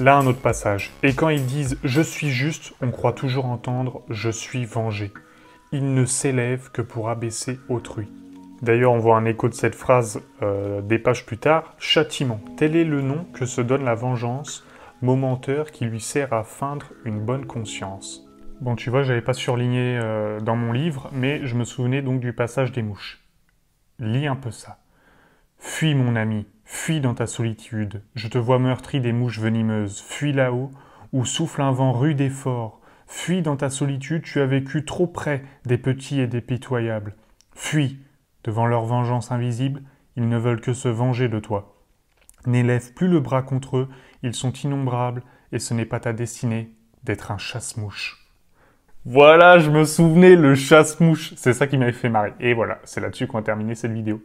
Là, un autre passage. Et quand ils disent je suis juste, on croit toujours entendre je suis vengé. Il ne s'élève que pour abaisser autrui. D'ailleurs, on voit un écho de cette phrase euh, des pages plus tard. Châtiment. Tel est le nom que se donne la vengeance, momenteur qui lui sert à feindre une bonne conscience. Bon, tu vois, j'avais pas surligné euh, dans mon livre, mais je me souvenais donc du passage des mouches. Lis un peu ça. Fuis, mon ami, fuis dans ta solitude. Je te vois meurtri des mouches venimeuses. Fuis là-haut, où souffle un vent rude et fort. Fuis dans ta solitude, tu as vécu trop près des petits et des pitoyables. Fuis, devant leur vengeance invisible, ils ne veulent que se venger de toi. N'élève plus le bras contre eux, ils sont innombrables, et ce n'est pas ta destinée d'être un chasse-mouche. Voilà, je me souvenais, le chasse-mouche, c'est ça qui m'avait fait marrer. Et voilà, c'est là-dessus qu'on a terminé cette vidéo.